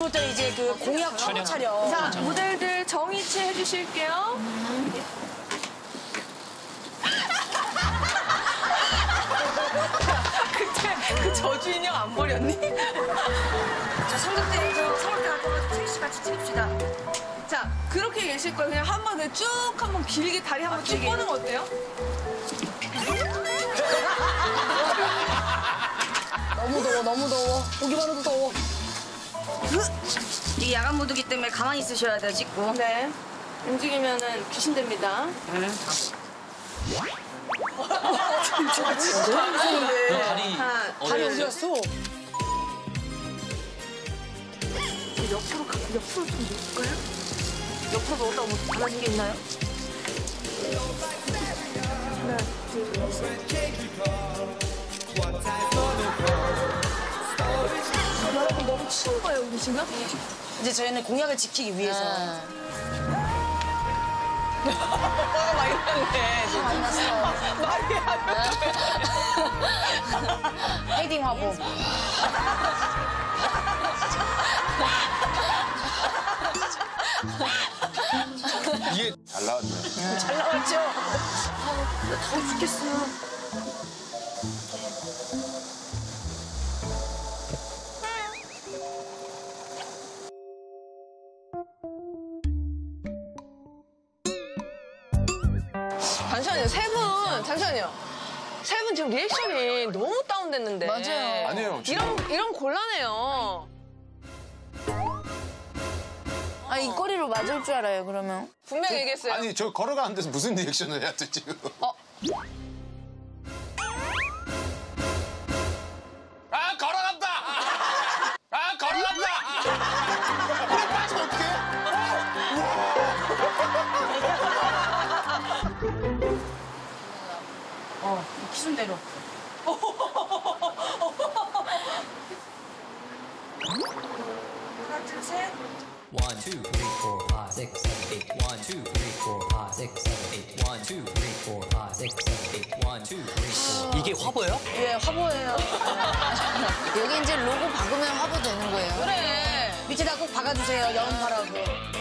부터 이제 그 공약 촬영. 촬영. 자, 모델들 정위치 해주실게요. 그때 그 저주 인형 안 버렸니? 자, 삼각대에서 서울대 와서 셋이 같이 찍읍시다. 자, 그렇게 계실 거예요. 그냥 한 번에 쭉 한 번 길게 다리 한 번쭉 뻗는 거 어때요? 너무 더워, 너무 더워. 보기만 해도 더워. 이 야간 모드기 때문에 가만히 있으셔야 돼요, 찍고. 네. 움직이면은 귀신됩니다. 다리 하나, 다리 어디 갔어? 옆으로 가, 옆으로 좀 놓을까요? 옆으로 놓다 뭐 달라진 게 있나요? 하나, 둘, 셋. 추운 거예요, 우리 지금? 이제 저희는 공약을 지키기 위해서. 화가 많이 났네. 많이 났어. 말이 안 돼. 헤딩 화보. 이게 잘 나왔네. 잘 나왔죠? 더워 죽겠어요. 잠시만요, 세 분, 잠시만요. 세 분 지금 리액션이 너무 다운됐는데. 맞아요. 아니에요, 지금. 이런, 이런 곤란해요. 아, 이 꼬리로 맞을 줄 알아요, 그러면. 분명히 얘기했어요. 아니 저 걸어가는 데서 무슨 리액션을 해야 돼 지금? 어. 어. 하나, 둘, 셋. Four. 이게 화보예요? 예, 화보예요. 여기 이제 로고 박으면 화보 되는 거예요. 그래. 밑에다 꼭 박아주세요, 여운파라고.